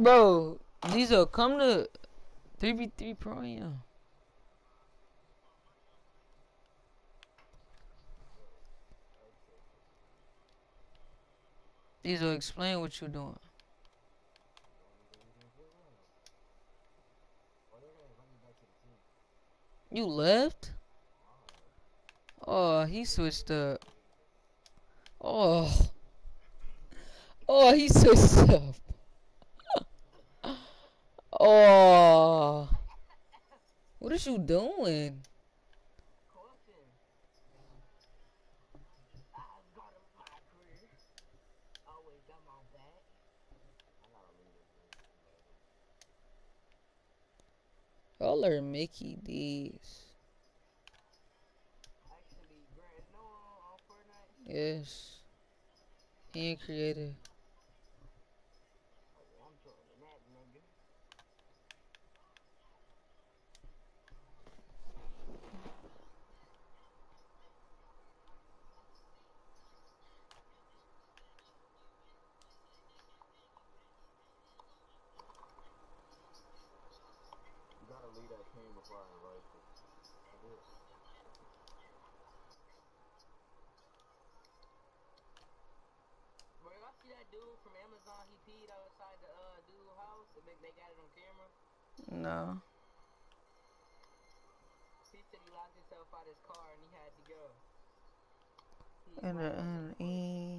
Bro, Lisa, come to 3v3 Pro Am. Lisa, explain what you're doing. You left? Oh, he switched up. Oh. Oh, he switched up. Oh. What is you doing? Y'all are Mickey D's. Yes. He ain't creative. No. He said he locked himself out his car and he had to go. He And a E.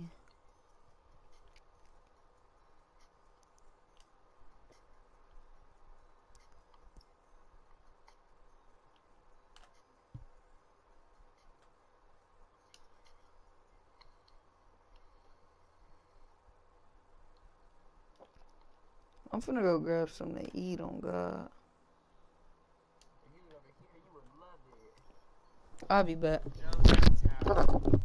I'm finna go grab something to eat on God. if you was over here, you would love it. I'll be back.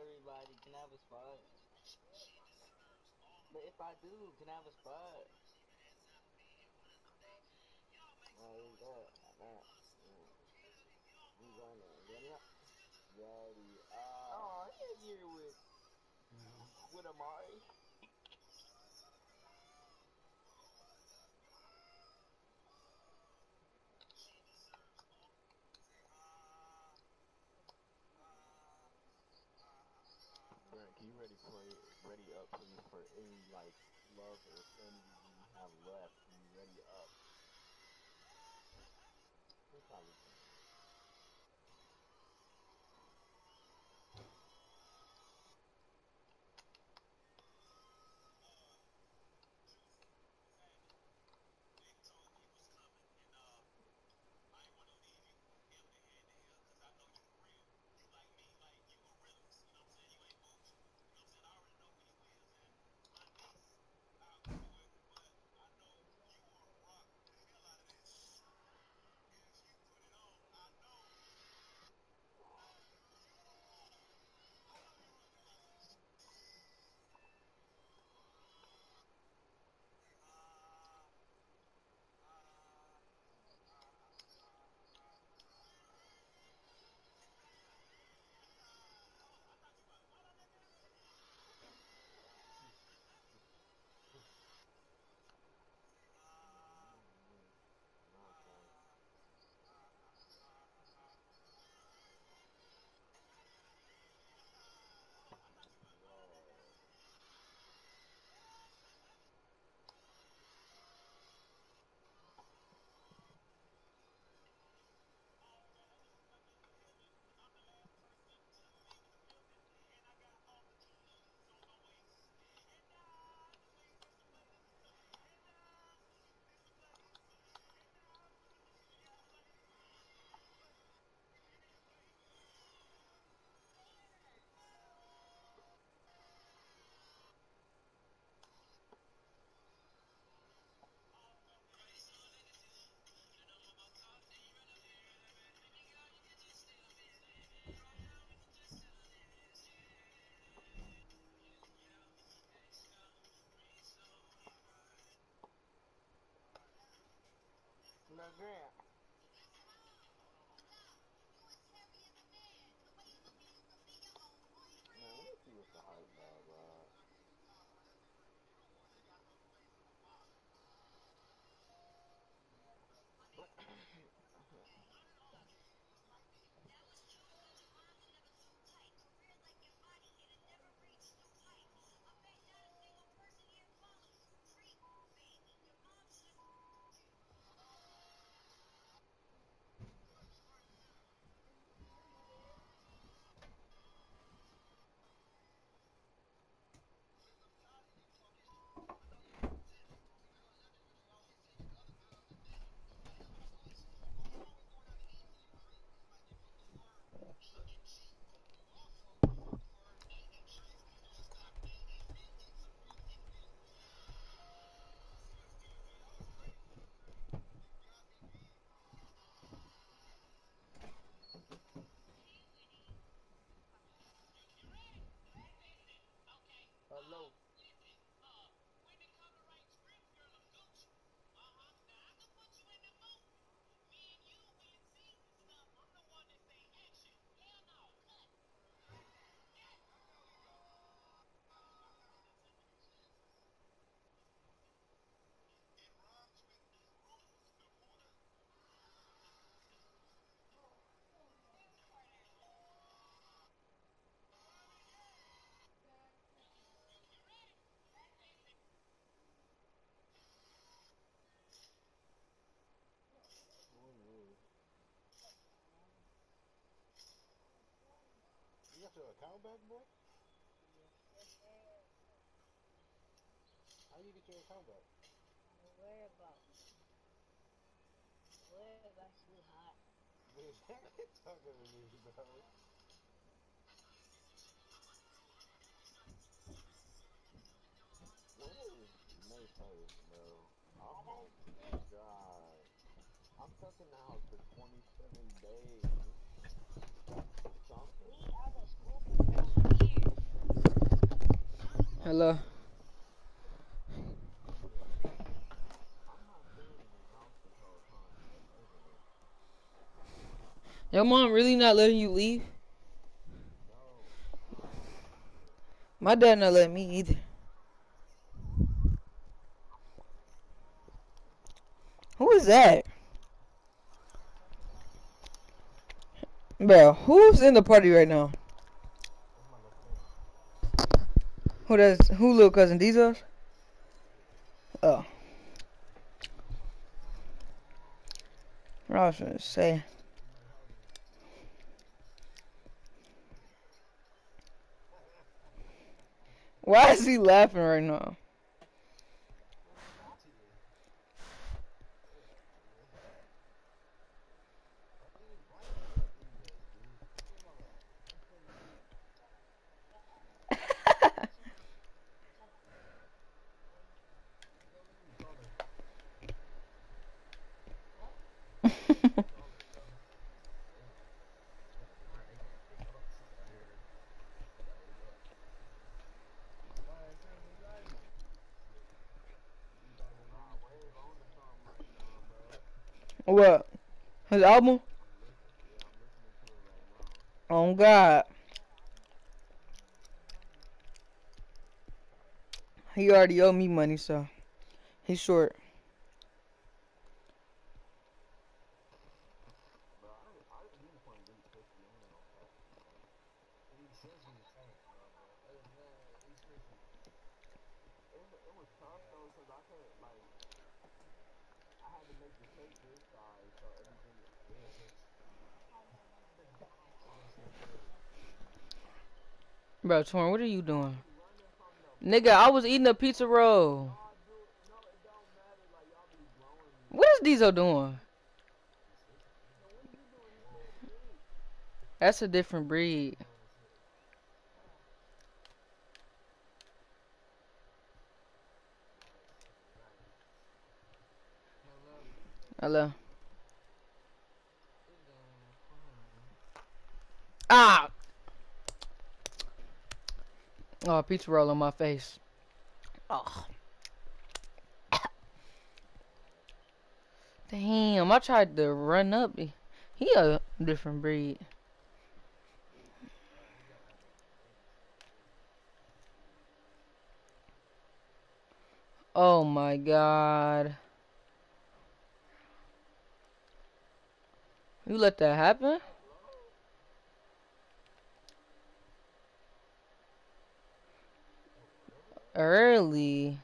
Everybody, can I have a spot? But if I do, can I have a spot? Oh, who's that? Nah. Who's on there? Get up. Daddy. Ah. Oh, he's here with with Amari. Brent, can you ready for it? Ready up for me for any like love or sanity you have left? You ready up? Probably girl got your account back, boy? How you get your account back? Where about? Where about too hot? Man, talking to me, bro. When is May 1st, bro? Oh my god. I'm stuck in the house for 27 days. Something. We out of school for one year. Hello. I'm not staying in this house this whole time. That's ignorant. Your mom really not letting you leave? My dad not letting me either. Who is that? Bro, who's in the party right now? Who does who little cousin Dizos? Oh. What I was gonna say. Why is he laughing right now? what? His album? Oh God. He already owed me money, so he's short. I had to make the tape this size so everything. Bro, Torn, what are you doing? Nigga, I was eating a pizza roll. What is Diesel doing? That's a different breed. Hello. Ah! Oh, pizza roll on my face. Oh. Damn, I tried to run up. He a different breed. Oh my god. You let that happen? Early.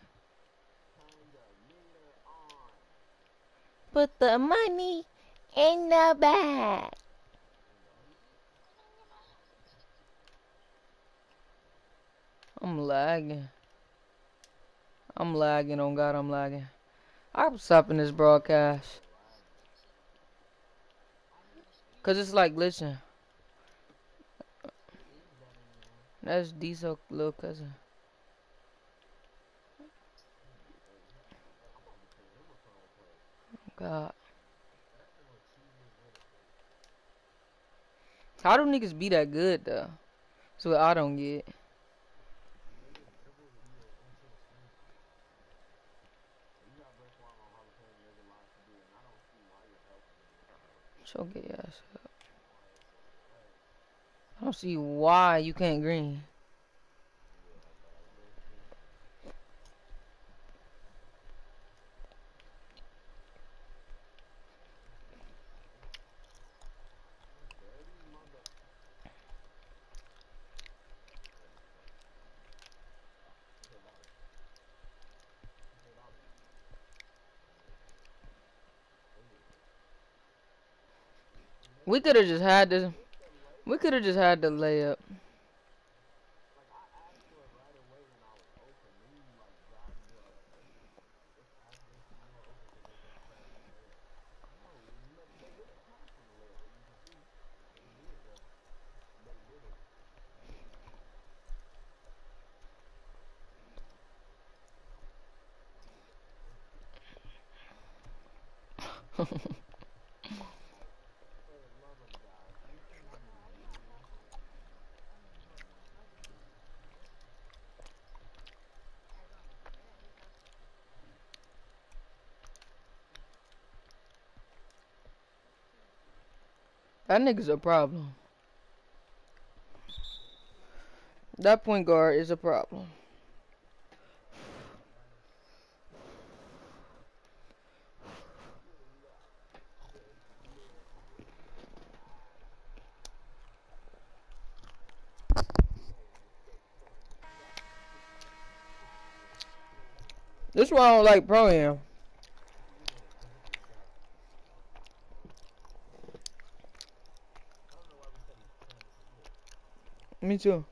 Put the money in the bag. I'm lagging. I'm lagging, on God, I'm lagging. I'm stopping this broadcast. Cause it's like glitching. That's Diesel little cousin. God. How do niggas be that good though? That's what I don't get. Get your ass up. I don't see why you can't green. We could have just had this. We could have just had the layup. That nigga's a problem. That point guard is a problem. This is why I don't like pro am. Me too.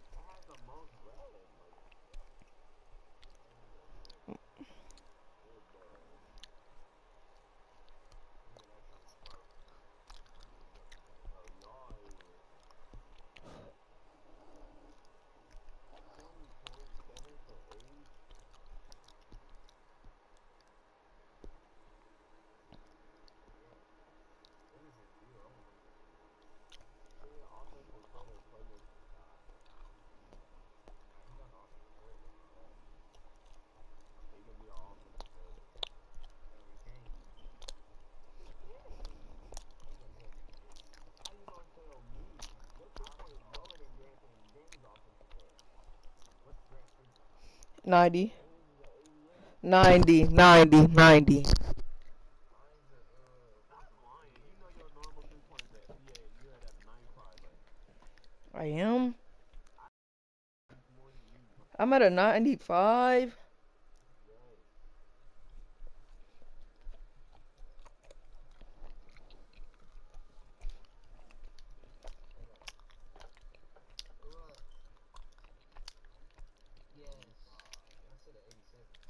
Ninety. Ninety, ninety, ninety. I am. I'm at a 95.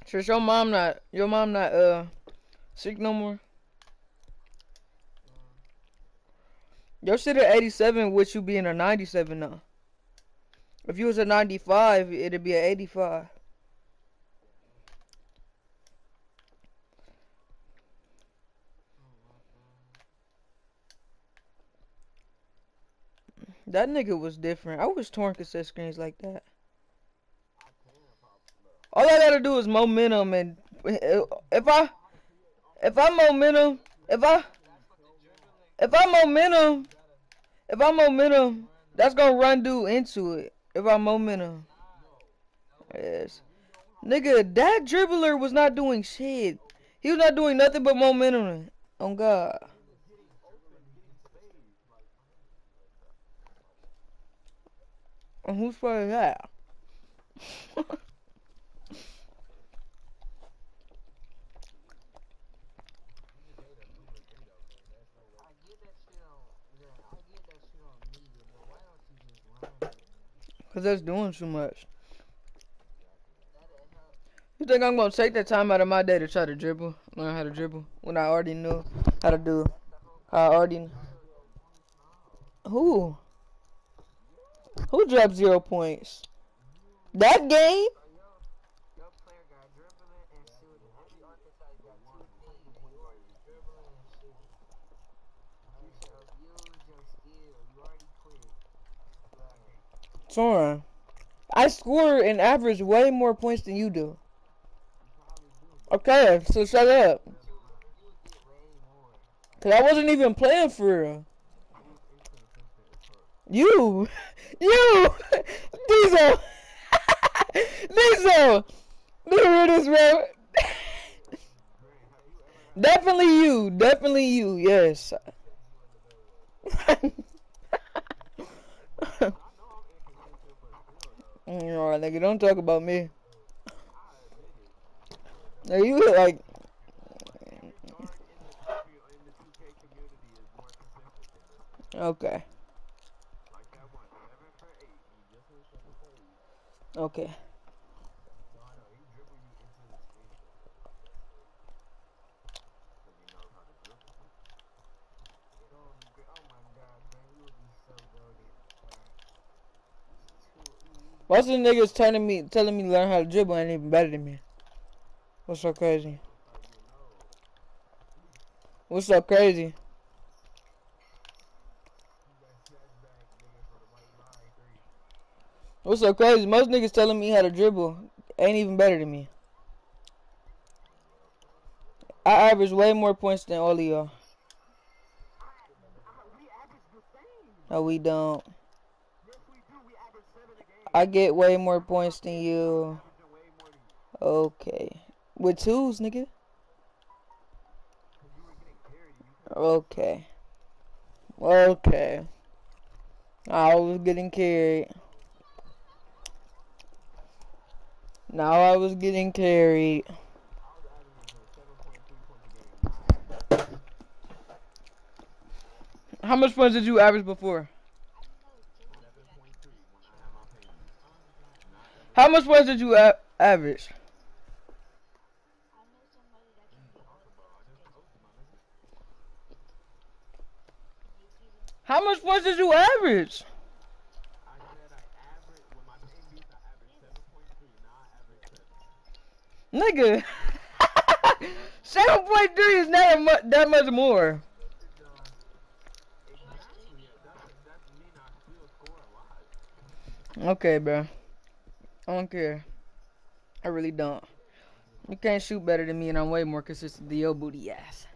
87. Sure, your mom not, your mom not, uh, sick no more? Your shit at 87, which you being a 97 now. If you was a 95, it'd be an 85. That nigga was different. I was torn cassette screens like that. All I gotta do is momentum, and if I, if I momentum, if I, if I momentum, if I momentum, that's gonna run dude into it. If I momentum, yes, nigga, that dribbler was not doing shit. He was not doing nothing but momentum. On God. And whose fault that? I get that shit on. Yeah, I get that shit on media, but why don't you just learn? It? Cause that's doing too much. You think I'm gonna take that time out of my day to try to dribble, learn how to dribble when I already knew how to do? I already. Who? Who dropped zero points? That game? Your player got dribbling and shooting. Every archetype got two things. You are dribbling and shooting. You should abuse your skill. You already quit. Soren. I score an average way more points than you do. Okay, so shut up. Cause I wasn't even playing for real. You, you, Diesel, Diesel, Diesel, this bro. Definitely you, definitely you, yes. You know, nigga, don't talk about me. Now you like okay, okay. Oh my god, man, you would be so goaded. Most of the niggas telling me, telling me learn how to dribble ain't even better than me. What's so crazy? What's up, crazy? What's up, crazy? Most niggas telling me how to dribble ain't even better than me. I average way more points than all of y'all. No, we don't. Yes, we do. We average seven a game. I get way more points than you. Okay. With twos, nigga. Okay. Okay. I was getting carried. Now I was getting carried. How much points did you average before? Seven point three when I had my payments. How much points did you average? How much points did you average? Nigga. 7.3 is not mu- that much more. Okay, bro. I don't care. I really don't. You can't shoot better than me, and I'm way more consistent than your booty ass.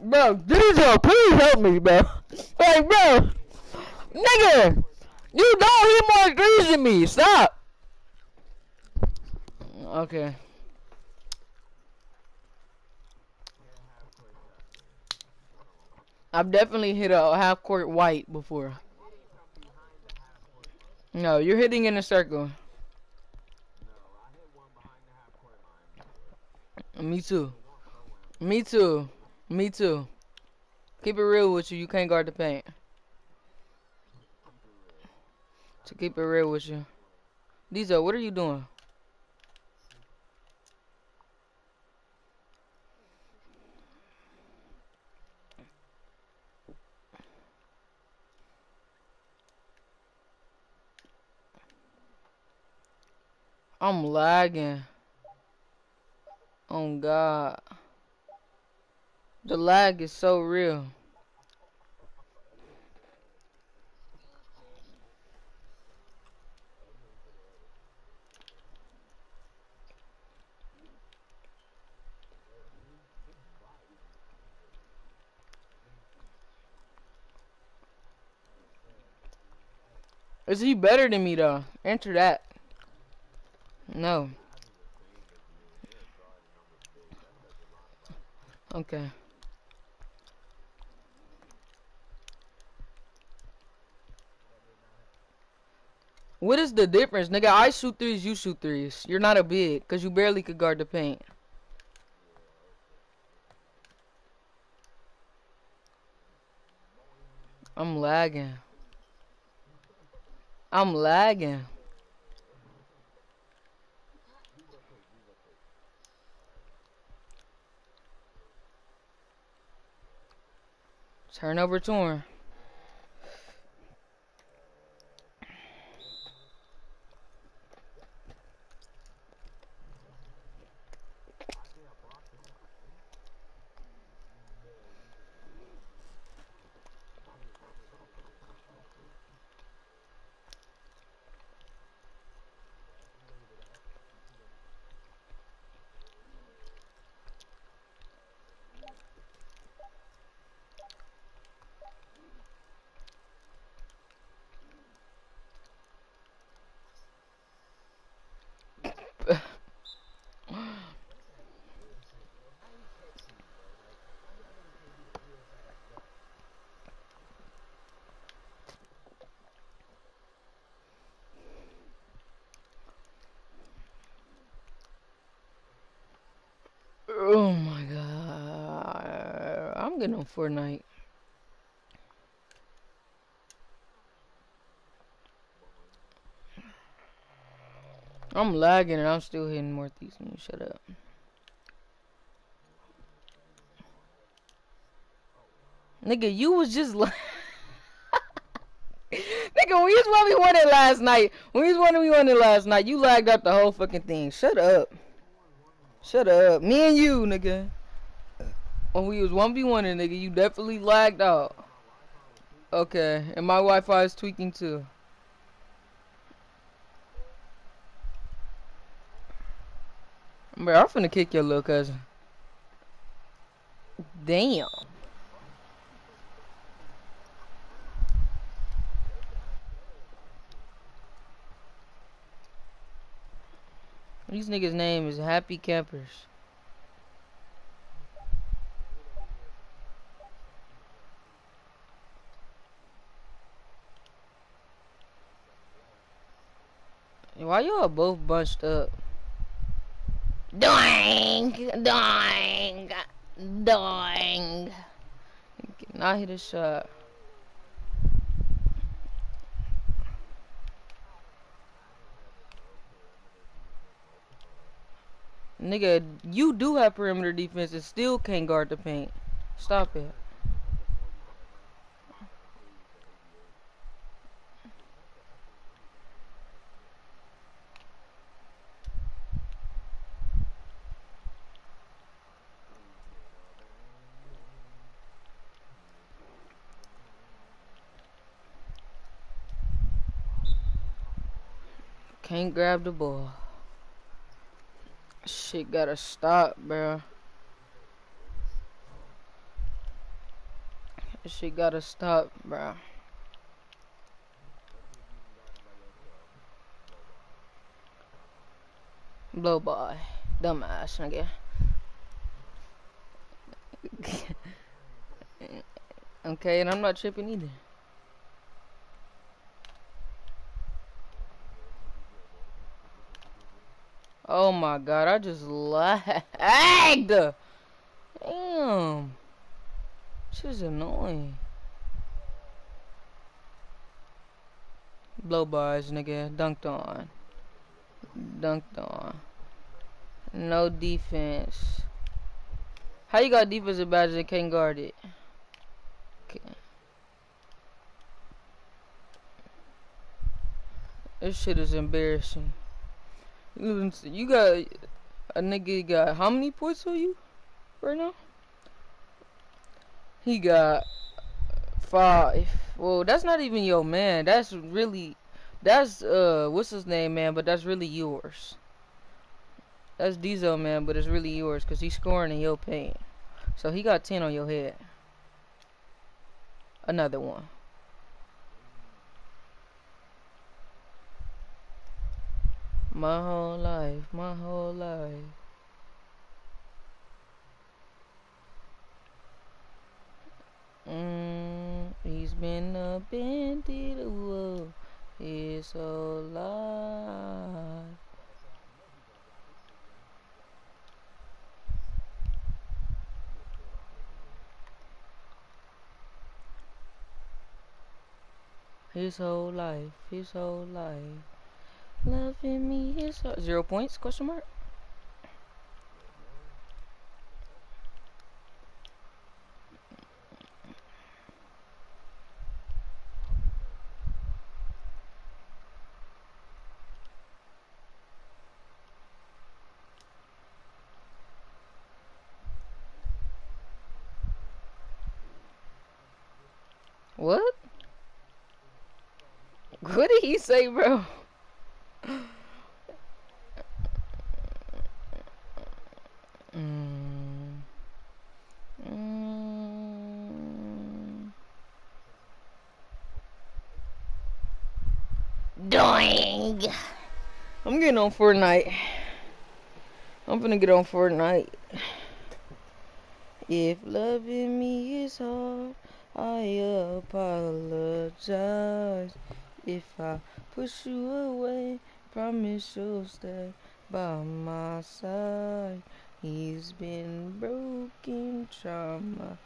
Bro, Diesel, please help me, bro. Like, bro, nigga, you don't hit more threes than me. Stop. Okay. I've definitely hit a half court white before. No, you're hitting in a circle. No, I hit one behind the half court line. Me too. Me too. Me too. Keep it real with you. You can't guard the paint. To keep it real with you. Diesel, what are you doing? I'm lagging. Oh God. The lag is so real. Is he better than me though? Enter that. No. Okay. What is the difference, nigga? I shoot threes, you shoot threes. You're not a big, cause you barely could guard the paint. I'm lagging. I'm lagging. Turnover torn. Oh my on Fortnite. I'm lagging and I'm still hitting more thieves. Let me shut up. Nigga, you was just like Nigga, we just when we won it last night. When we was when we won it last night, you lagged out the whole fucking thing. Shut up. Shut up. Me and you, nigga. When we was 1v1, nigga, you definitely lagged out. Okay, and my Wi-Fi is tweaking too. Bro, I'm finna kick your little cousin. Damn. These niggas' name is Happy Campers. Why y'all both bunched up? Doing, doing, doing. Not hit a shot. Nigga, you do have perimeter defense and still can't guard the paint. Stop it. Can't grab the ball. Shit gotta stop, bro. Shit gotta stop, bro. Blow by. Dumbass, nigga. okay, and I'm not tripping either. Oh my god, I just lagged. Damn. This is annoying. Blow bars, nigga. Dunked on. Dunked on. No defense. How you got defensive badge and can't guard it? Okay. This shit is embarrassing. You got a nigga got how many points on you right now? He got five. Well, that's not even your man. That's really that's uh what's his name, man? But that's really yours. That's Diesel, man, but it's really yours because he's scoring in your paint. So he got 10 on your head. Another one. My whole life, my whole life. Mm, he's been up into the world his whole life. His whole life, his whole life. Loving me is hard. Zero points, question mark? What? What did he say, bro? Mm. Mm. Doing. I'm getting on Fortnite. I'm gonna get on Fortnite. If loving me is hard, I apologize. If I push you away, promise you'll stay by my side. He's been broken, traumatized.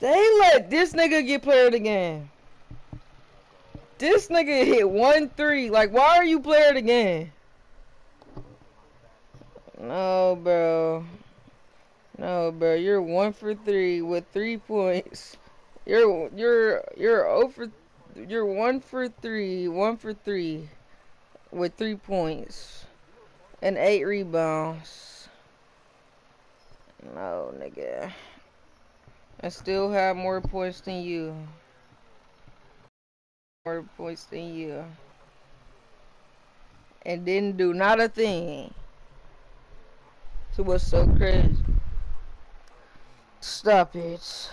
They let this nigga get player of the game. This nigga hit one three. Like, why are you player of the game? No, bro. No, bro. You're one for three with three points. You're you're you're oh over. You're one for three. One for three with three points and eight rebounds. No, nigga. I still have more points than you. More points than you. And didn't do not a thing. So what's so crazy? Stop it.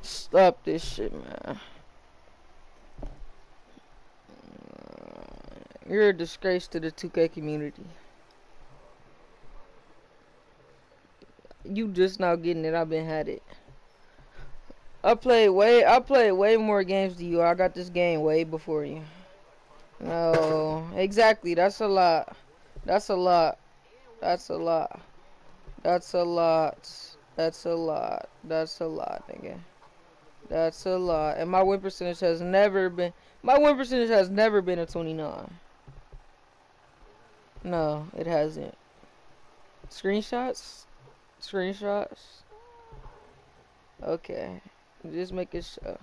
Stop this shit, man. You're a disgrace to the 2K community. You just now getting it. I've been had it. I played way I played way more games than you. I got this game way before you. No, exactly. That's a lot. That's a lot. That's a lot. That's a lot. That's a lot. That's a lot, nigga. That's a lot. And my win percentage has never been my win percentage has never been a 29. No, it hasn't. Screenshots? Screenshots? Okay. Just make it show.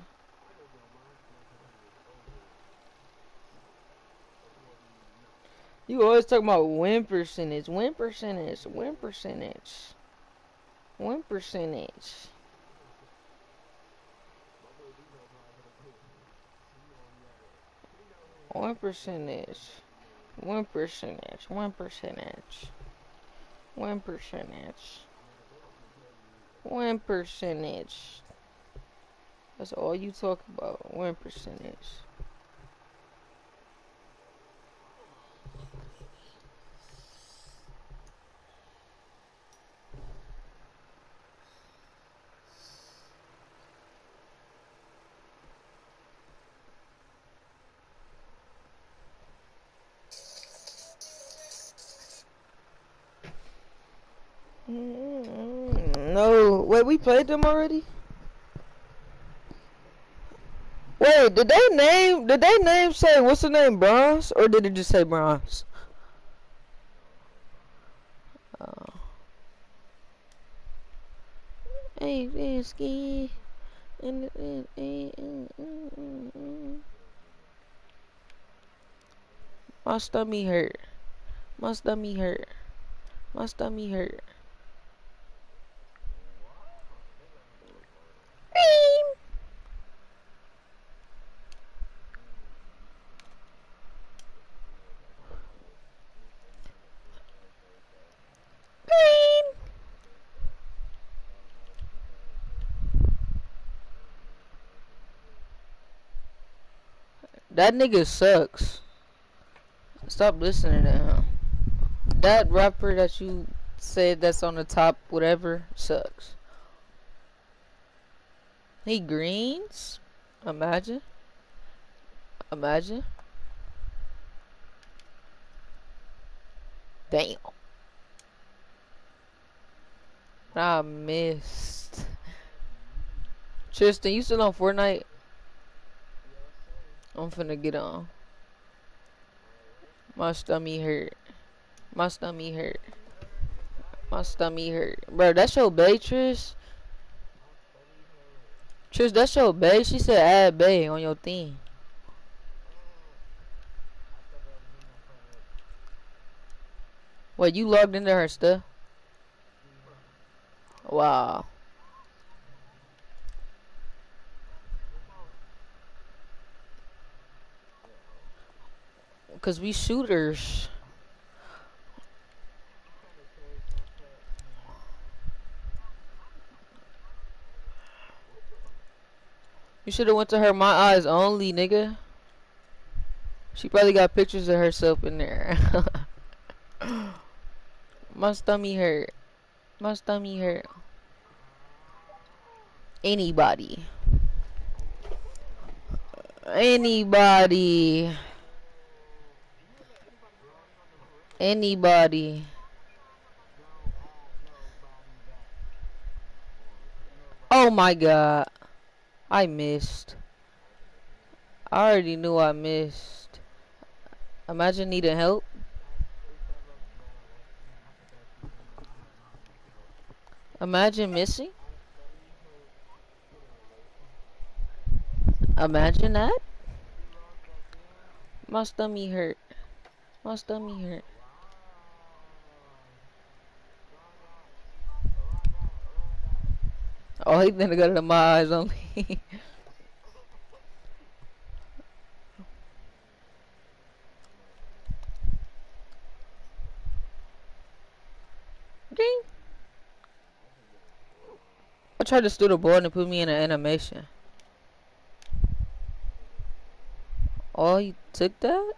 You always talk about win percentage, win percentage, win percentage, win percentage. One percentage. One percentage. One percentage. One percentage. One percentage. That's all you talk about. One percentage. Mm, No, wait, we played them already? Wait, did they name, did they name say, what's the name, Bronze? Or did it just say Bronze? Oh. Hey, and, and. My stomach hurt. My stomach hurt. My stomach hurt. That nigga sucks. Stop listening to him. That rapper that you said that's on the top, whatever, sucks. He greens? Imagine. Imagine. Damn. I missed. Tristan, you still on Fortnite? I'm finna get on. My stomach hurt. My stomach hurt. My stomach hurt. Bro, that's your bae, Trish? Trish, that's your bae? She said add bae on your thing. Wait, you logged into her stuff? Wow. Cause we shooters. You should have went to her my eyes only, nigga. She probably got pictures of herself in there. my stomach hurt. My stomach hurt. Anybody. Anybody. Anybody. Oh my god. I missed. I already knew I missed. Imagine needing help. Imagine missing. Imagine that. My stomach hurt. My stomach hurt. Oh, he gonna go to my eyes on me. Ding. I tried to steal the board and put me in an animation. Oh, you took that?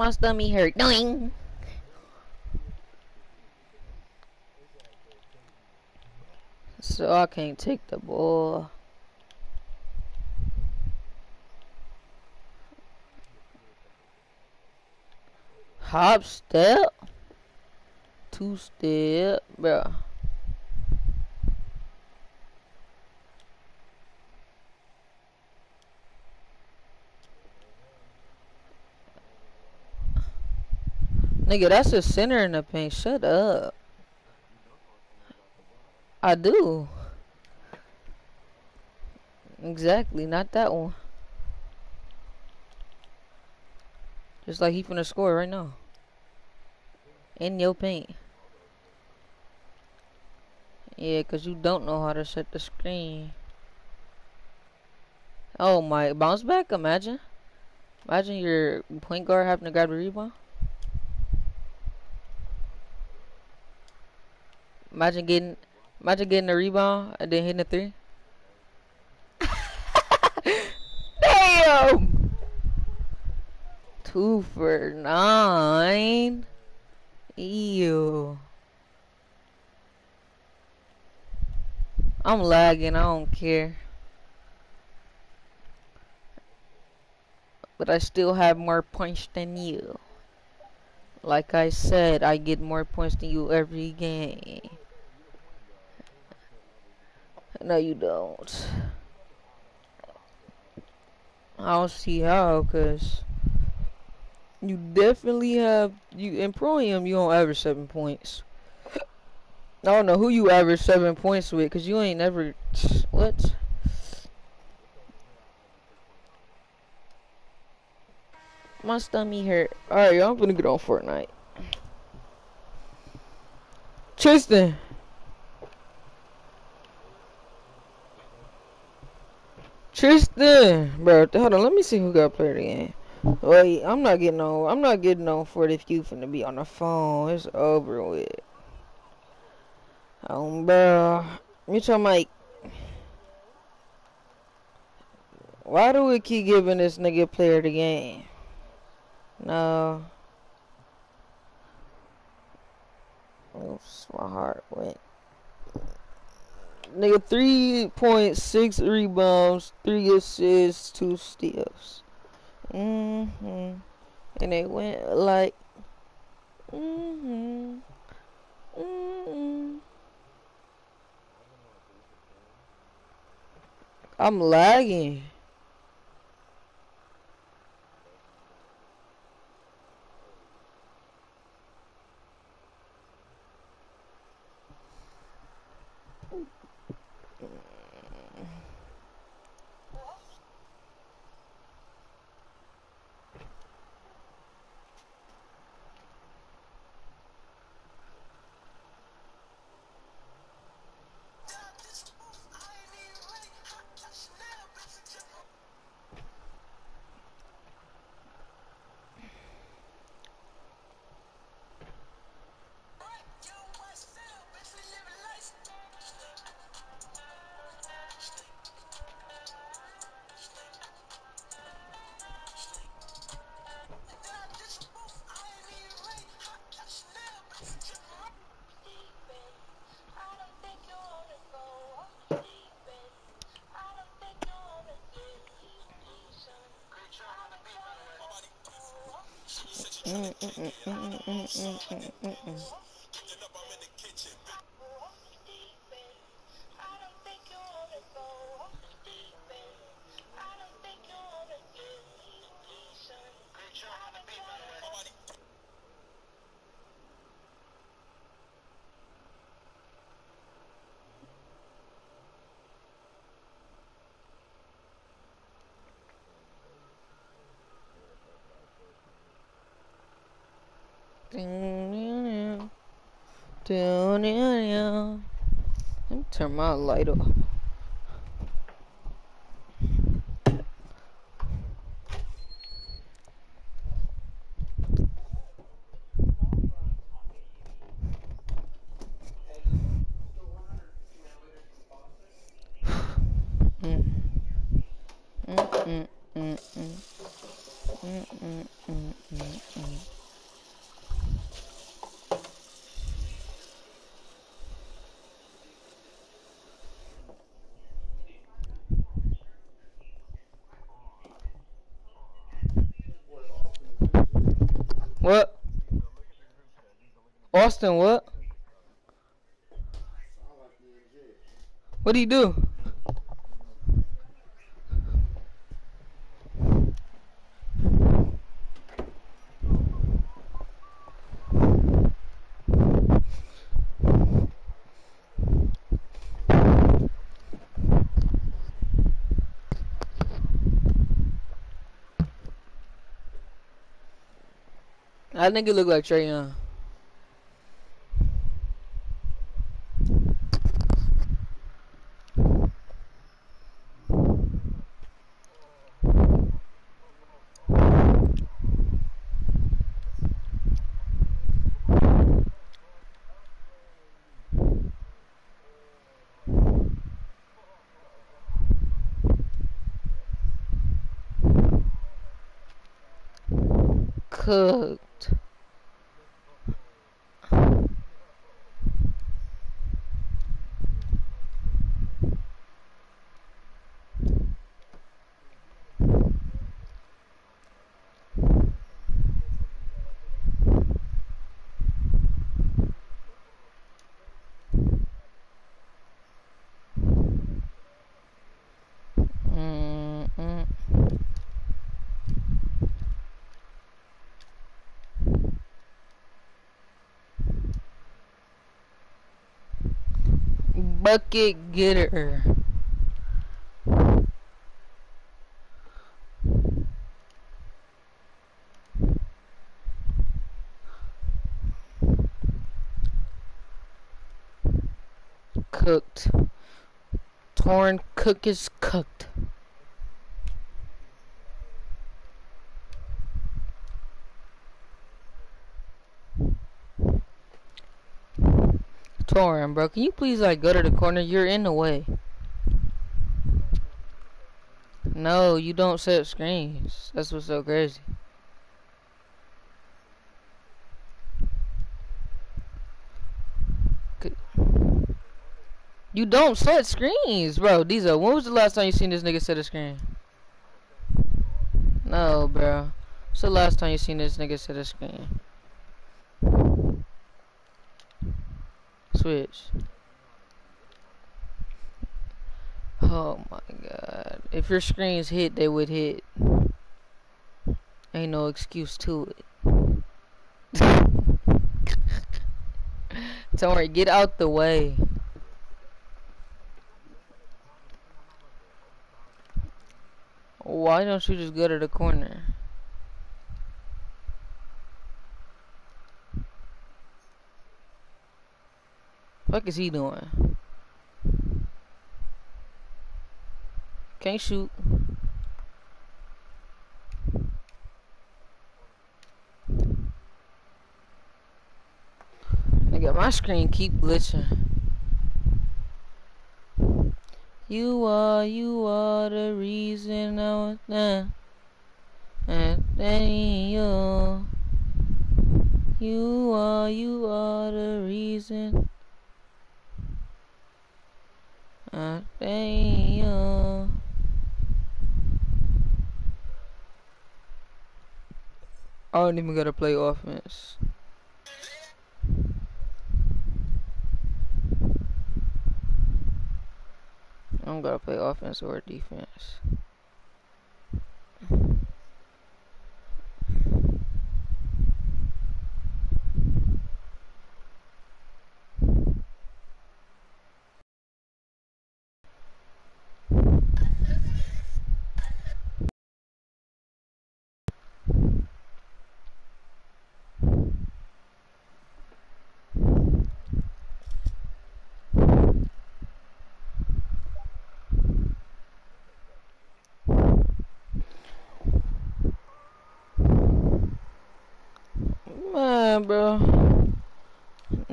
My stomach hurt. Doing. So I can't take the ball. Hop step. Two step, bro. Nigga, that's a center in the paint. Shut up. I do. Exactly, not that one. Just like he finna score right now. In your paint. Yeah, cause you don't know how to set the screen. Oh my, bounce back, imagine. Imagine your point guard having to grab the rebound. Imagine getting, imagine getting a rebound and then hitting a three. Damn. Two for nine. Ew. I'm lagging. I don't care. But I still have more points than you. Like I said, I get more points than you every game. No, you don't. I don't see how, cause you definitely have you in Pro-Am. You don't average seven points. I don't know who you average seven points with, cause you ain't never what. My stomach hurt. Alright, y'all, I'm gonna get on Fortnite. Tristan. Tristan, bro, hold on. Let me see who got player game. Wait, I'm not getting on. I'm not getting on for if you finna be on the phone. It's over with. Um, bro, mute your mic. Why do we keep giving this nigga player the game? No. Oops, my heart went. Nigga, 3.6 rebounds, 3 assists, 2 steals. Mm-hmm. And they went like... Mm-hmm. Mm-hmm. I'm lagging. Mm -mm -mm mm. Turn my light off. What do you do? That nigga look like Trae Young. bucket getter. Cooked. Torn cook is cooked. bro. Can you please, like, go to the corner? You're in the way. No, you don't set screens. That's what's so crazy. You don't set screens, bro. Diesel, when was the last time you seen this nigga set a screen? No, bro. What's the last time you seen this nigga set a screen? switch. Oh my god. If your screens hit they would hit. Ain't no excuse to it. Don't worry get out the way. Why don't you just go to the corner? Fuck is he doing? Can't shoot. Nigga, my screen keep glitching. You are, you are the reason I was there. And then you. You are, you are the reason. I fail. I don't even gotta play offense. I don't gotta play offense or defense.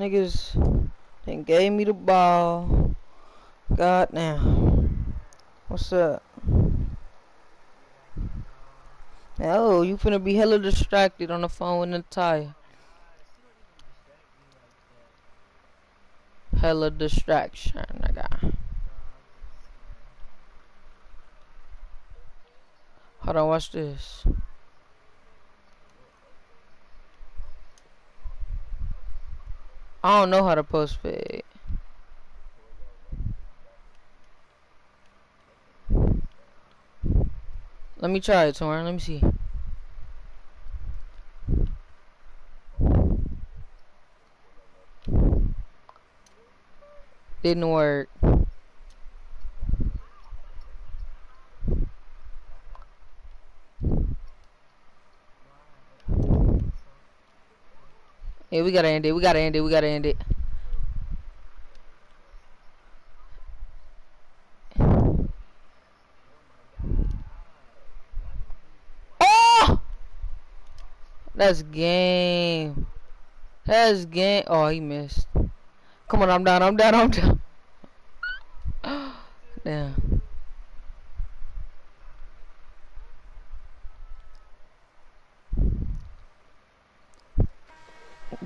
Niggas then gave me the ball. God damn. What's up? Oh, you finna be hella distracted on the phone with Natalia. Hella distraction, nigga. Hold on, watch this. I don't know how to post fade. Let me try it, Torn. Let me see. Didn't work. Yeah, we gotta end it. We gotta end it. We gotta end it. Oh! That's game. That's game. Oh, he missed. Come on, I'm down. I'm down. I'm down. Damn.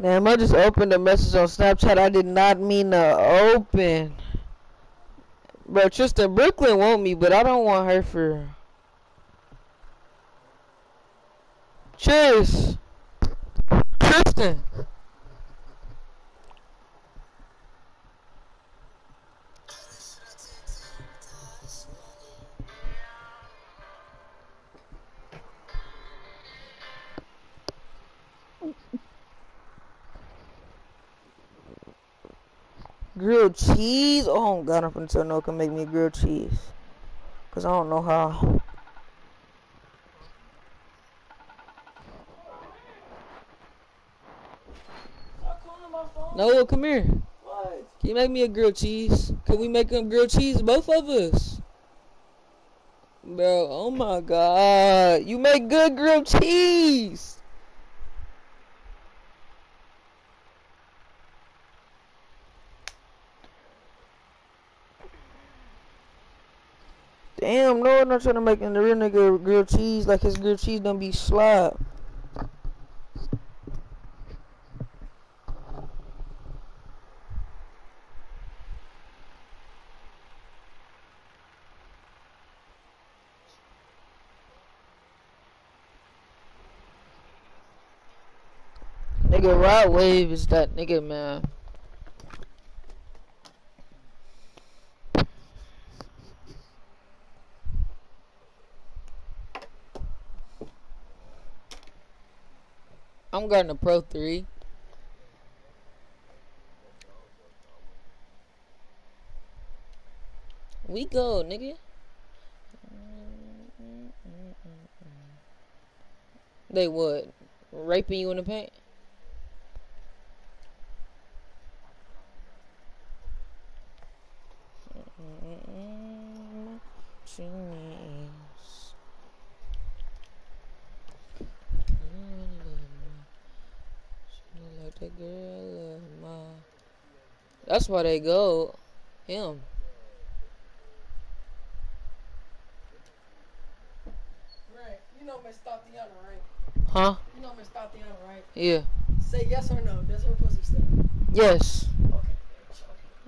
Damn, I just opened a message on Snapchat I did not mean to open. Bro, Tristan Brooklyn want me, but I don't want her for... Cheers! Tristan! Cheese? Oh god, I'm finna tell no can make me grilled cheese. Cause I don't know how. No, come here. What? Can you make me a grilled cheese? Can we make them grilled cheese, both of us? Bro, oh my god. You make good grilled cheese. Damn, no, I'm not trying to make the real nigga grilled cheese like his grilled cheese don't be slab. Nigga, Rod Wave is that nigga, man. I'm guarding a Pro 3. We go, nigga. They what? Raping you in the paint? Jeez. Like that girl of mine. That's why they go. Him. Right. You know Miss Tatiana, right? Huh? You know Miss Tatiana, right? Yeah. Say yes or no. Does her pussy stink? Yes. Okay.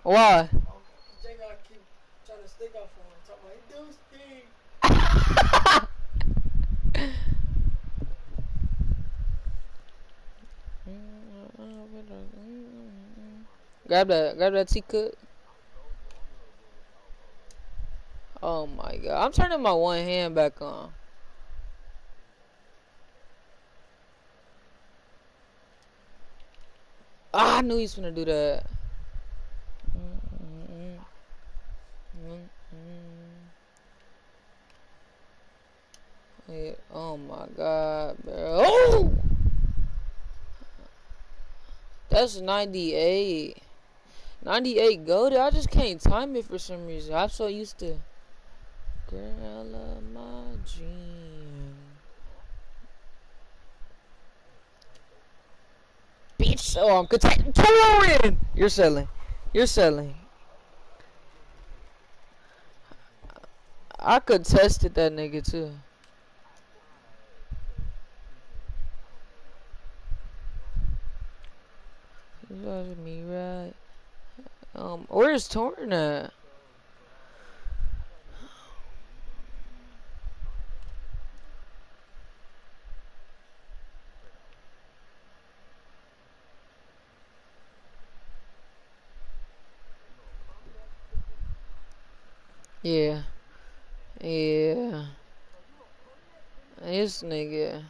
Why? Okay. Gotta keep trying to stick up for him. Talking about, it do stink. Grab that, grab that tea cook. Oh my god, I'm turning my one hand back on. Ah, I knew he was gonna do that. Oh my god, bro. Oh! That's 98. 98 goaded. I just can't time it for some reason. I'm so used to. Girl of my dream. Bitch, oh, I'm content. Touring! You're selling. You're selling. I could contested that nigga too. You got me right. Um, where's Torn at? Yeah. Yeah. This nigga.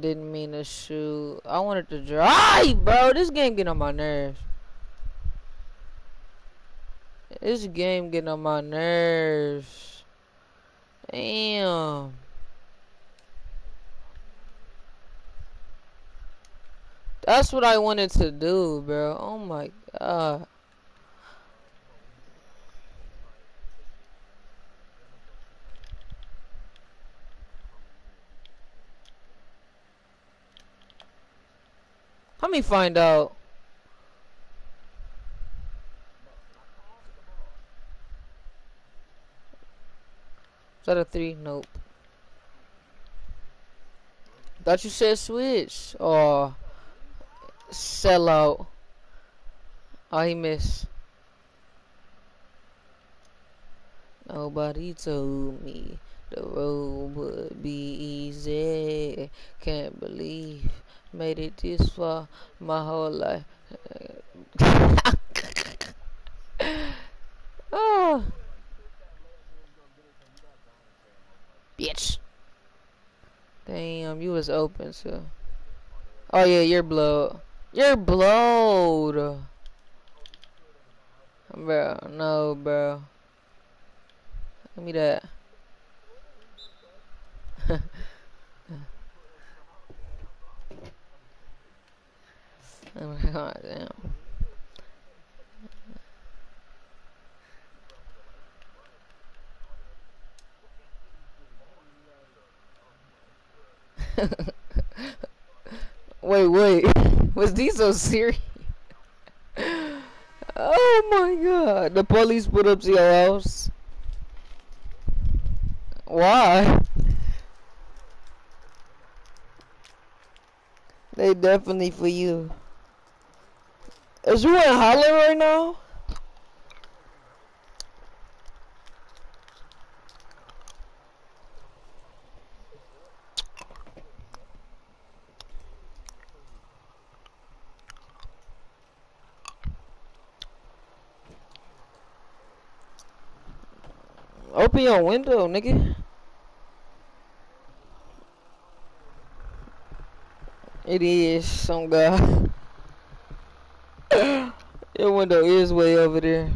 Didn't mean to shoot. I wanted to drive, bro. This game getting on my nerves. This game getting on my nerves. Damn. That's what I wanted to do, bro. Oh my god. Let me find out. Is that a three? Nope. Thought you said switch. Oh, sell out. Oh, he missed. Nobody told me the road would be easy. Can't believe Made it this far my whole life. oh, bitch. Damn, you was open, so. Oh yeah, you're blowed. You're blowed. Bro, no, bro. Give me that. oh my god, damn. wait, wait. Was these so serious? oh my god. The police put up to your house. Why? They definitely for you. Is you in Holland right now? Open your window, nigga. It is some guy. your window is way over there.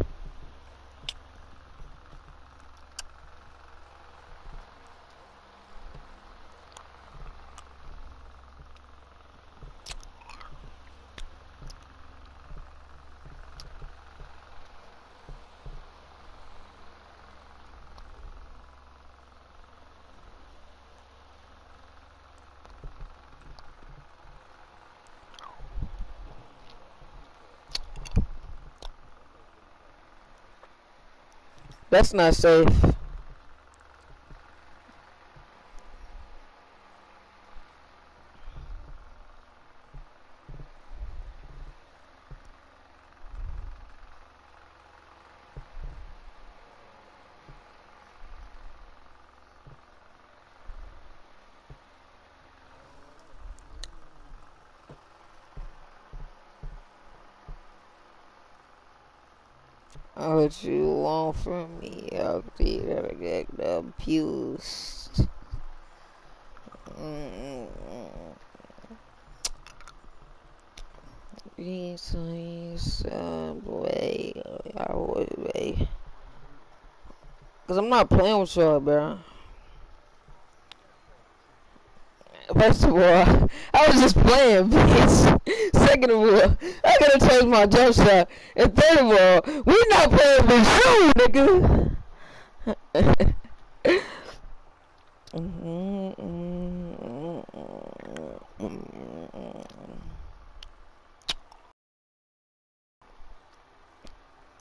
That's not safe. Want from be get abused. Please, way, I would way. Cause I'm not playing with y'all, bro. First of all, I was just playing, bitch. Second of all, I gotta change my jump shot. And third of all, we not playing with you, nigga. Mm-hmm.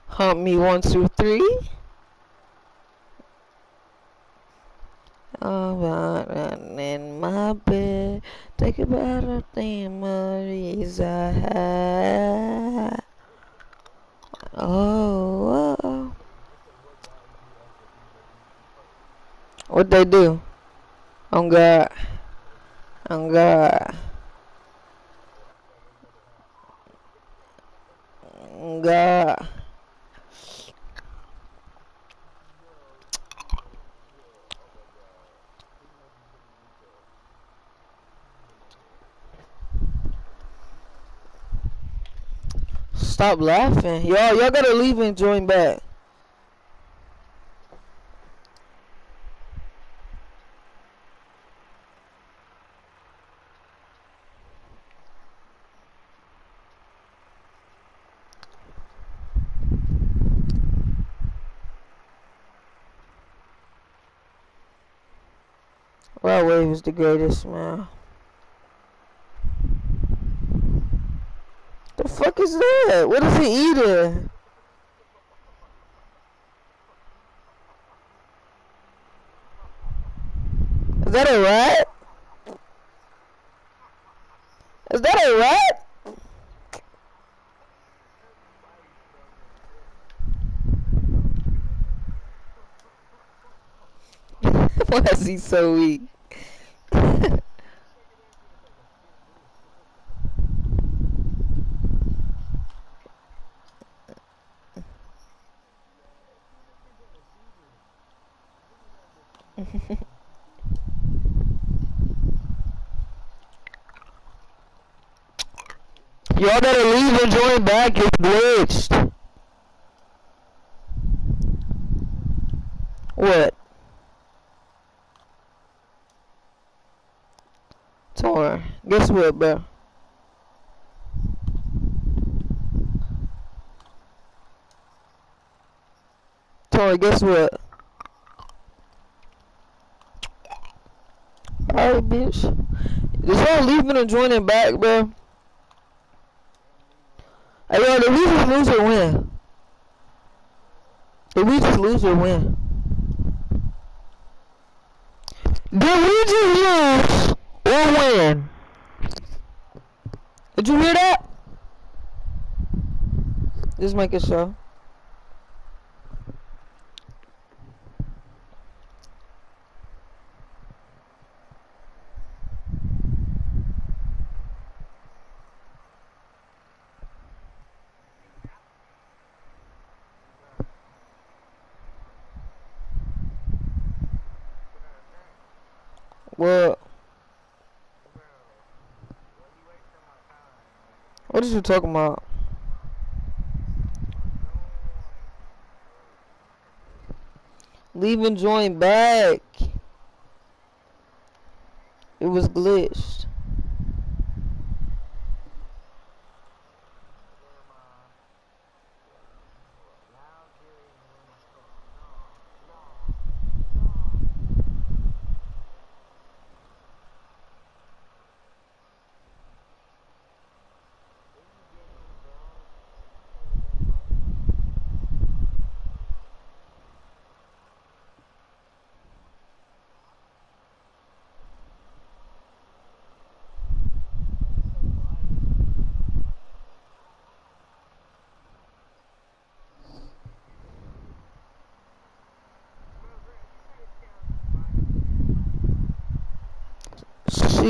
Hump me one, two, three. about in my bed. Think about the memories I had. Oh, oh. What they do? God. On God. Stop laughing. Y'all, y'all gotta leave and join back. Wave is the greatest, man. The fuck is that? What is he eating? Is that a rat? Is that a rat? Why is he so weak? Y'all better leave and join back. It's glitched. What? Tor, guess what, bro? Tor, guess what? Alright, bitch. Just all leaving and joining back, bro. Hey, yo, did we just lose or win? Did we just lose or win? Did we just lose or win? Did you hear that? Just make it so. What? What is you talking about? Leave and join back. It was glitched.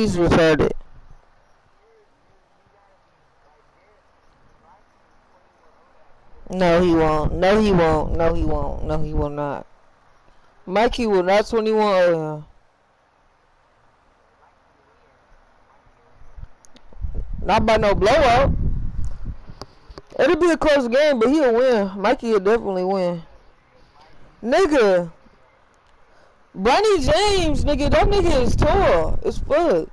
She's retarded. No, he won't. No, he won't. No, he won't. No, he will not. Mikey will not 21 oh, yeah. Not by no blowout. It'll be a close game, but he'll win. Mikey will definitely win. Nigga. Bronny James, nigga, that nigga is tall as fuck.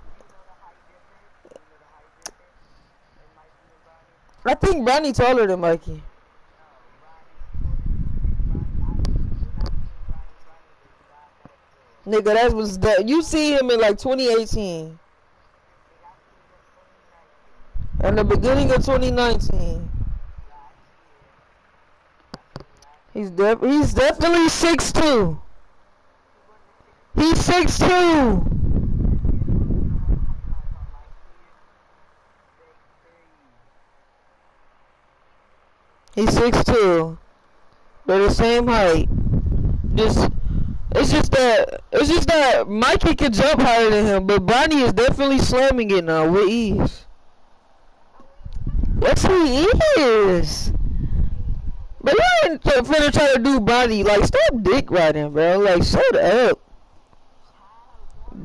I think Bronny taller than Mikey. Nigga, that was that. You see him in like 2018. And the beginning of 2019. He's def he's definitely 6'2". He's 6'2". He's 6'2". They're the same height. Just it's just that it's just that Mikey can jump higher than him, but Bronny is definitely slamming it now with ease. Yes, he is. But you ain't finna try to do body like stop dick riding, bro. Like shut up.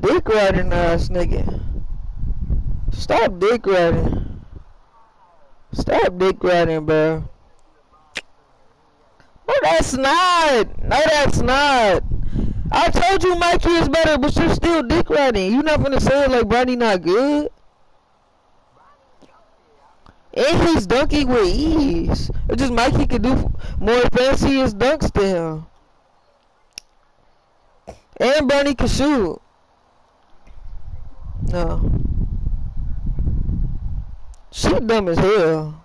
Dick riding uh, ass nigga. Stop dick riding. Stop dick riding, bro. No, that's not. No, that's not. I told you Mikey is better, but you're still dick riding. You not gonna say it like Bronny not good? And he's dunking with ease. It's just Mikey can do more fanciest dunks than him. And Bronny can shoot. No. She dumb as hell.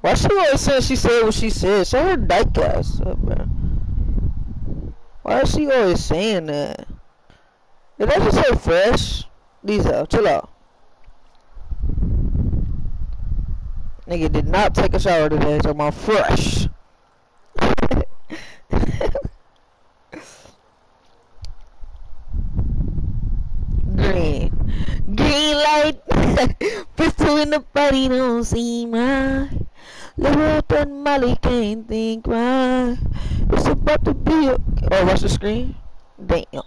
Why she always saying she said what she said? Show her dyke ass up, man. Why is she always saying that? Did I just say fresh? Lisa, chill out. Nigga did not take a shower today, so I'm fresh. Green. Green light. Pistol in the body don't seem. Live up and Molly can't think right. It's about to be a. Oh, watch the screen. Damn.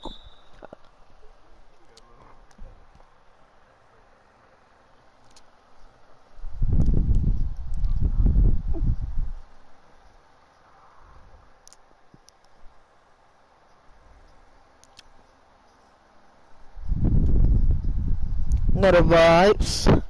Not a vibes.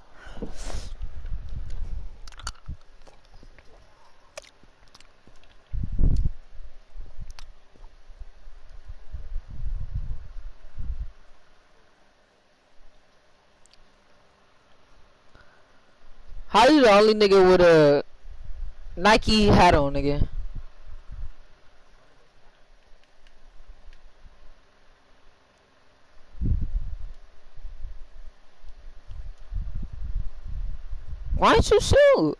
How you the only nigga with a Nike hat on, nigga? Why you shoot?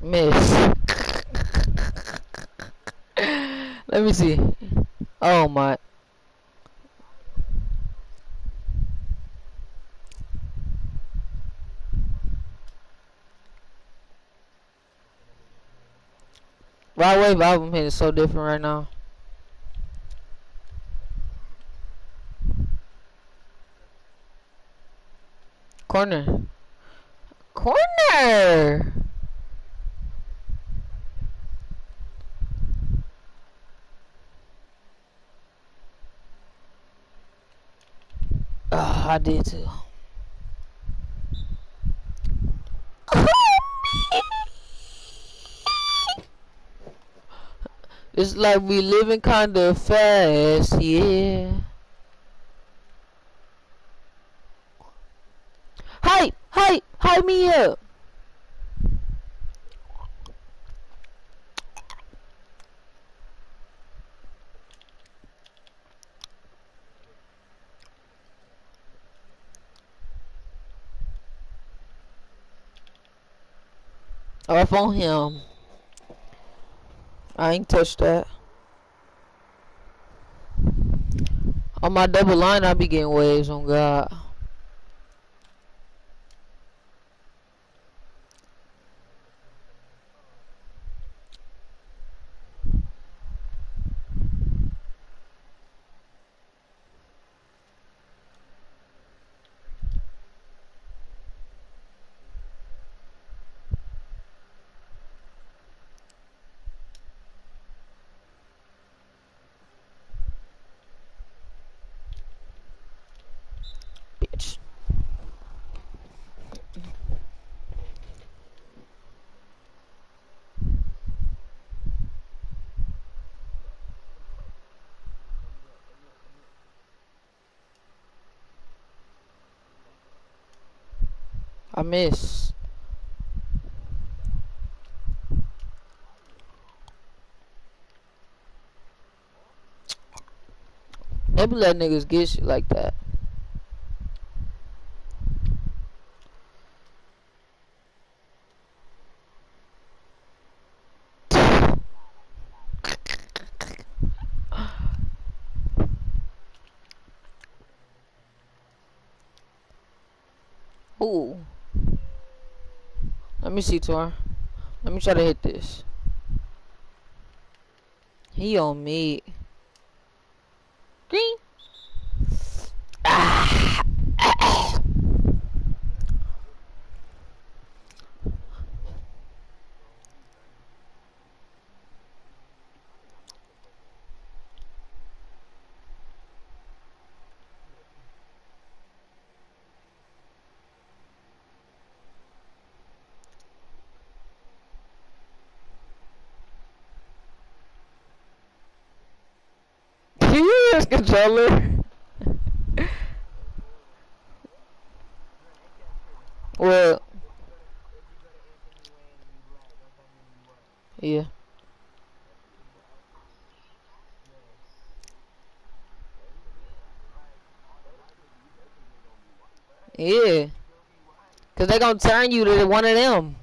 Miss. Let me see. Oh my. Right Wave album hit is so different right now. Corner. Corner! Oh, I did too. It's like we living kinda fast, yeah. Hi hype me up. Off on him. I ain't touched that. On my double line, I be getting waves on God. Bitch. I miss. They be let niggas get shit like that. Ooh. Let me see, Tor. Let me try to hit this. He on me. Green. Ah. Do you use controller? well, yeah. Yeah. Cause they gonna turn you to one of them.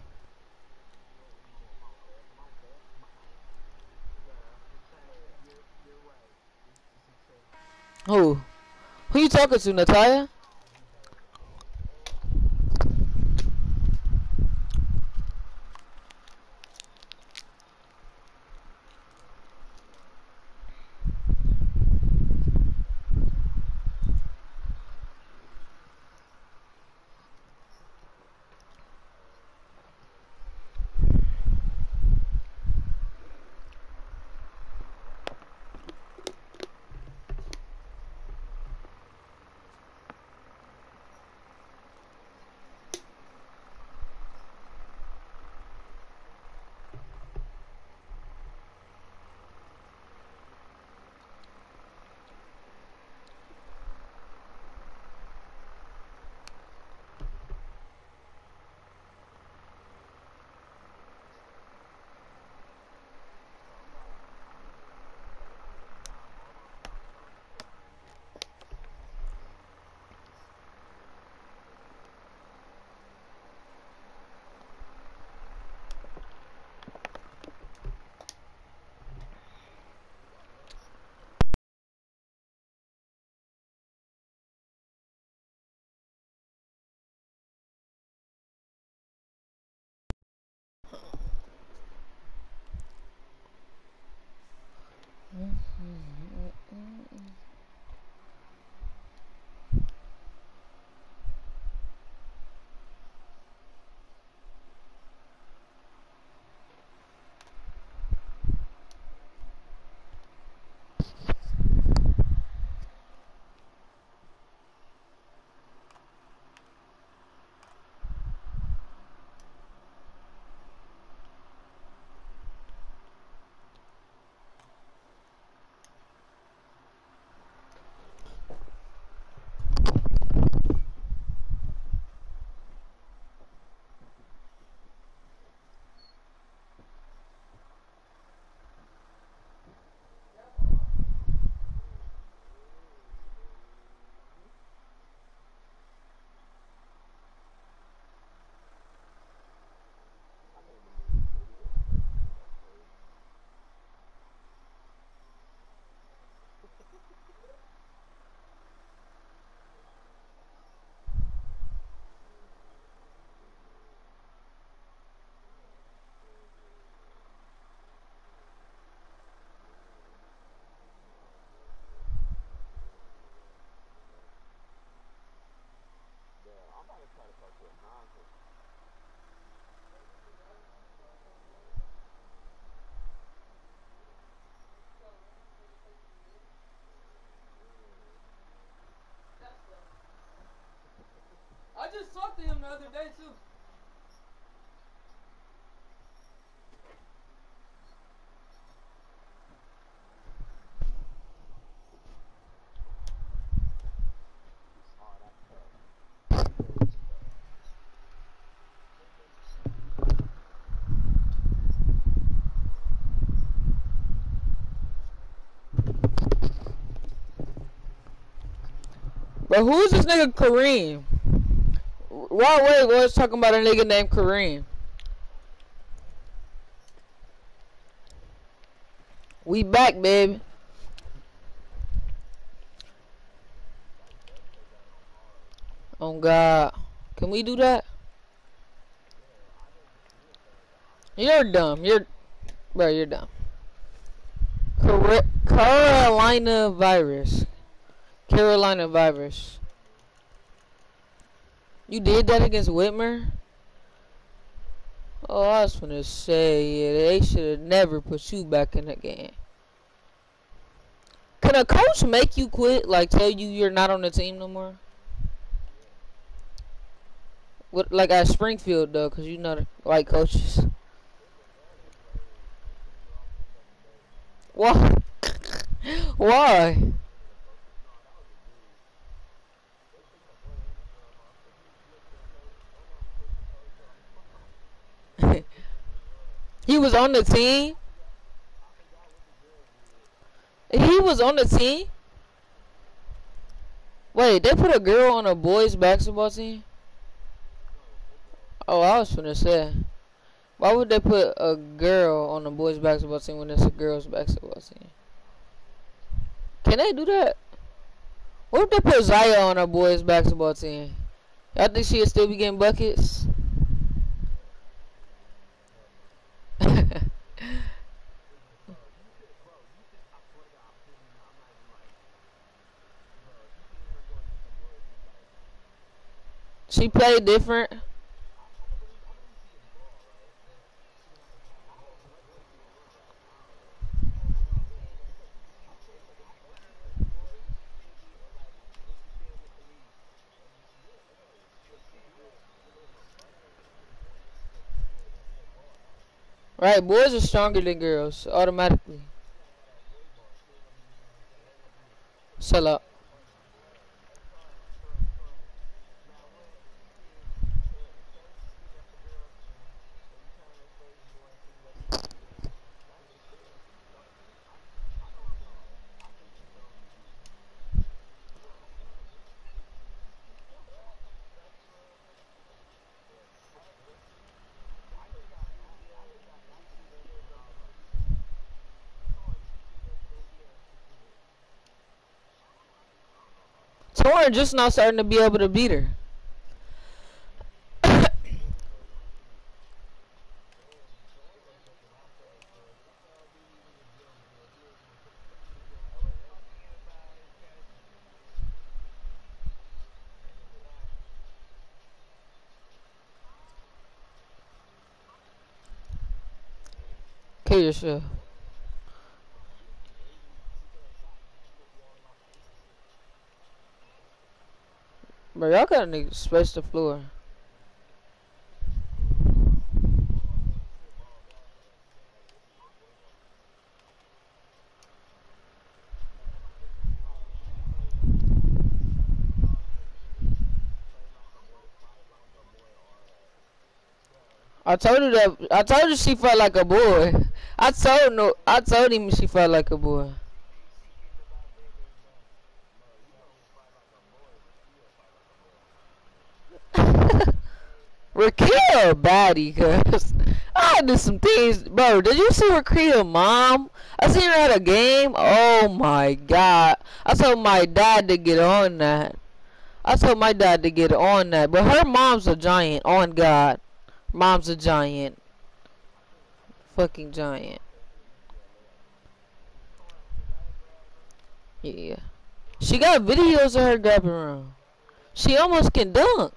Who? Who you talking to, Natalia? But who's this nigga Kareem? Why wait was talking about a nigga named Kareem? We back, baby. Oh God, can we do that? You're dumb. You're, bro. You're dumb. Car- Carolina virus. Carolina virus. You did that against Whitmer? Oh, I was gonna say, yeah, they should have never put you back in the game. Can a coach make you quit? Like, tell you you're not on the team no more? What, like at Springfield though, cause you know the like coaches. Why? Why? he was on the team. He was on the team. Wait, they put a girl on a boys basketball team? Oh, I was gonna say. Why would they put a girl on a boys basketball team when it's a girls basketball team? Can they do that? What if they put Zaya on a boys basketball team? Y'all think she'd still be getting buckets? She played different. Right, boys are stronger than girls automatically. Sell up. Torn just now starting to be able to beat her. Kill yourself. Bro, y'all gotta space the floor. I told her that. I told her she felt like a boy. I told no. I told him she felt like a boy. Rakia baddie, cuz. I did some things. Bro, did you see Rakia mom? I seen her at a game. Oh my god. I told my dad to get on that. I told my dad to get on that. But her mom's a giant. Oh on God. Mom's a giant. Fucking giant. Yeah. She got videos of her grabbing around. She almost can dunk.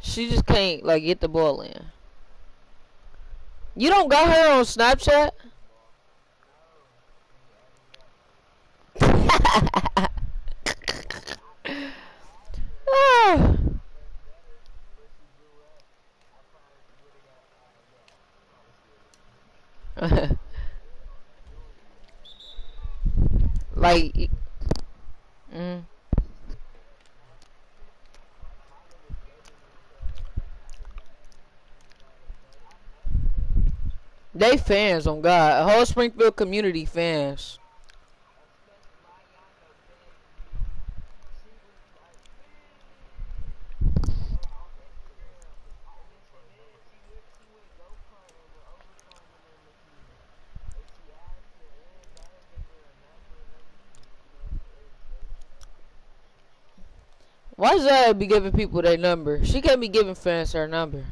She just can't like get the ball in. You don't got her on Snapchat? like mm. They fans on God. Whole Springfield community fans. Why that be giving people their number? She can't be giving fans her number.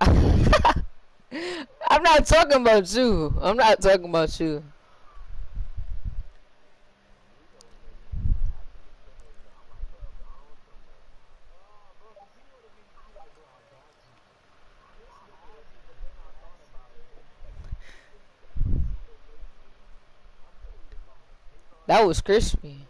I'm not talking about you. I'm not talking about you. That was crispy.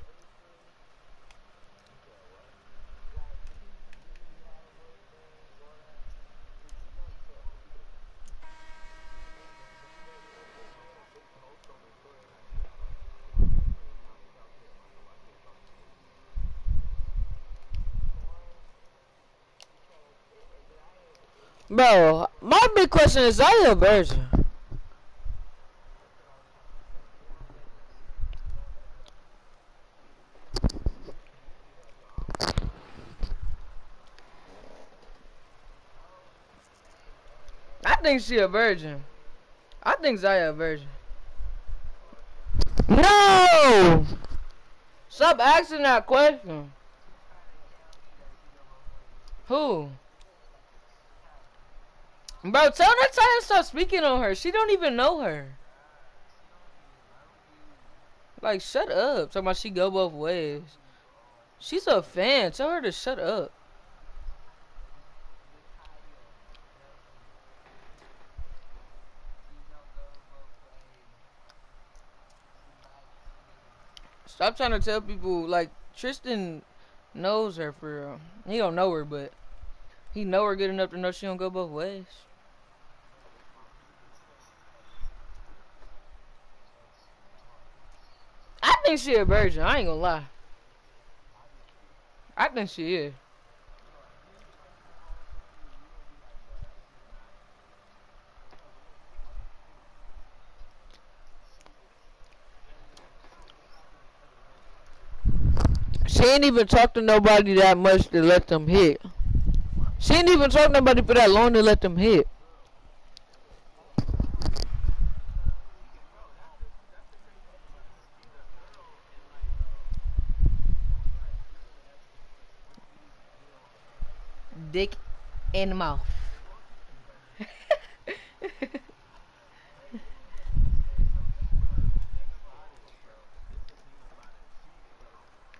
Bro, my big question is, are you a virgin? I think she a virgin. I think Zaya a virgin. No! Stop asking that question. Who? Bro, tell Natalia to stop speaking on her. She don't even know her. Like, shut up. Talking about she go both ways. She's a fan. Tell her to shut up. Stop trying to tell people like Tristan knows her for real. He don't know her, but he know her good enough to know she don't go both ways. Think she a virgin. I ain't gonna lie. I think she is. She ain't even talk to nobody that much to let them hit. She ain't even talk to nobody for that long to let them hit. Dick in mouth.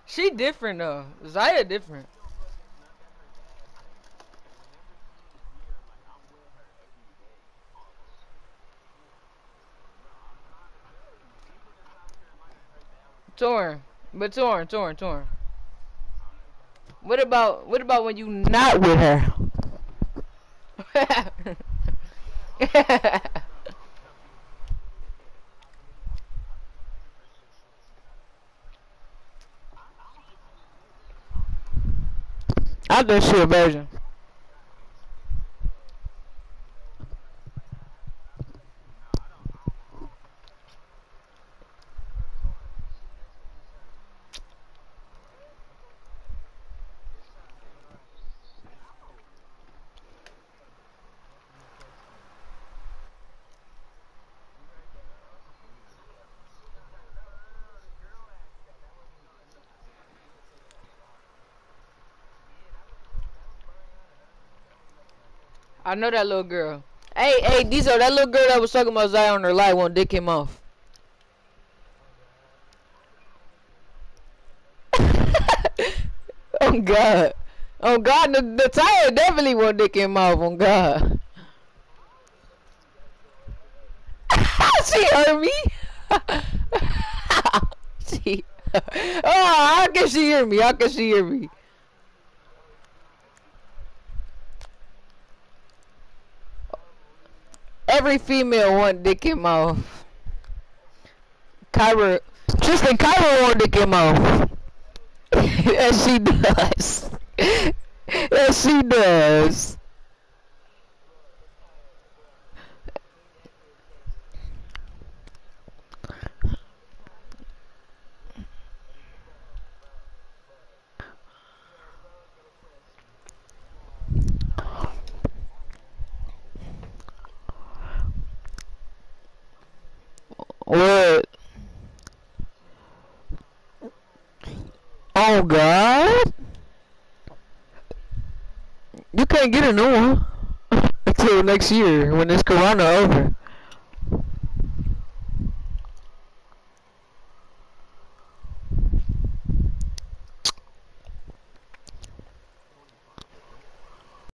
she different though. Zaya different. Torn. But torn, torn, torn. What about what about when you not with her? I think she a virgin. I know that little girl. Hey, hey, Diesel, that little girl that was talking about Zion on her live when dick him off. oh God. Oh God, the, the tire definitely won't dick him off, on God. she heard me. she, oh, how can she hear me? How can she hear me? Every female want dick in mouth. Kyra, Tristan, Kyra want dick in mouth. yes, she does. yes, she does. What? Oh God! You can't get a new one until next year when this Corona over.